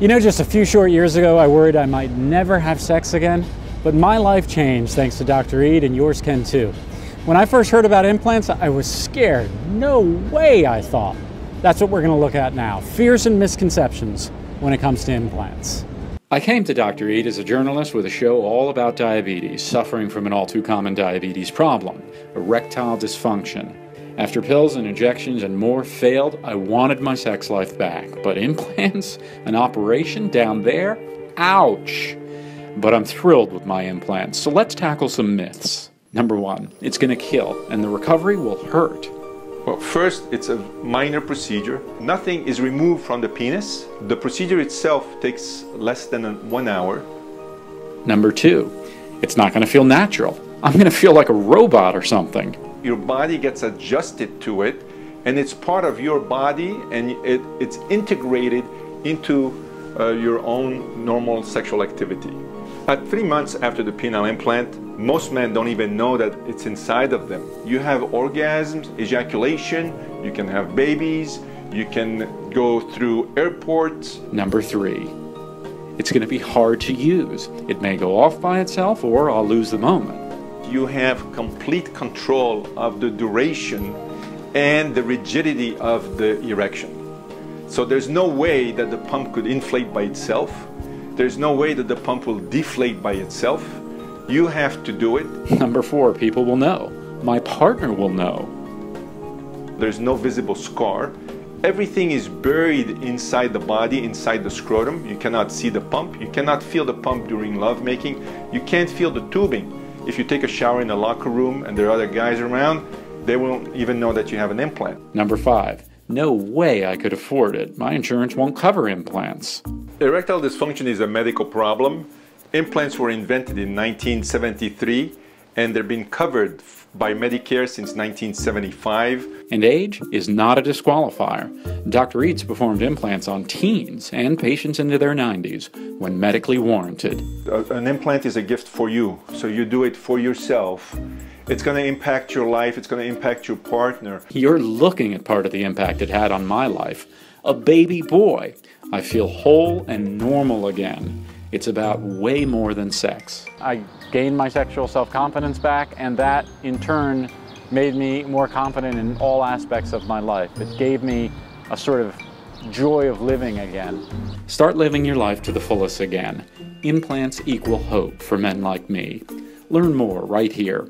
You know, just a few short years ago, I worried I might never have sex again, but my life changed thanks to Dr. Eid, and yours can too. When I first heard about implants, I was scared. No way, I thought. That's what we're going to look at now fears and misconceptions when it comes to implants. I came to Dr. Eid as a journalist with a show all about diabetes, suffering from an all too common diabetes problem erectile dysfunction. After pills and injections and more failed, I wanted my sex life back. But implants? An operation down there? Ouch! But I'm thrilled with my implants, so let's tackle some myths. Number one, it's going to kill, and the recovery will hurt. Well, first, it's a minor procedure. Nothing is removed from the penis. The procedure itself takes less than one hour. Number two, it's not going to feel natural. I'm going to feel like a robot or something your body gets adjusted to it and it's part of your body and it, it's integrated into uh, your own normal sexual activity. At three months after the penile implant, most men don't even know that it's inside of them. You have orgasms, ejaculation, you can have babies, you can go through airports. Number three, it's going to be hard to use. It may go off by itself or I'll lose the moment you have complete control of the duration and the rigidity of the erection. So there's no way that the pump could inflate by itself. There's no way that the pump will deflate by itself. You have to do it. Number four, people will know. My partner will know. There's no visible scar. Everything is buried inside the body, inside the scrotum. You cannot see the pump. You cannot feel the pump during lovemaking. You can't feel the tubing. If you take a shower in the locker room and there are other guys around, they won't even know that you have an implant. Number five, no way I could afford it. My insurance won't cover implants. Erectile dysfunction is a medical problem. Implants were invented in 1973 and they've been covered by Medicare since 1975. And age is not a disqualifier. Dr. Eid's performed implants on teens and patients into their 90s when medically warranted. An implant is a gift for you, so you do it for yourself. It's going to impact your life, it's going to impact your partner. You're looking at part of the impact it had on my life. A baby boy. I feel whole and normal again. It's about way more than sex. I gained my sexual self-confidence back and that in turn made me more confident in all aspects of my life. It gave me a sort of joy of living again. Start living your life to the fullest again. Implants equal hope for men like me. Learn more right here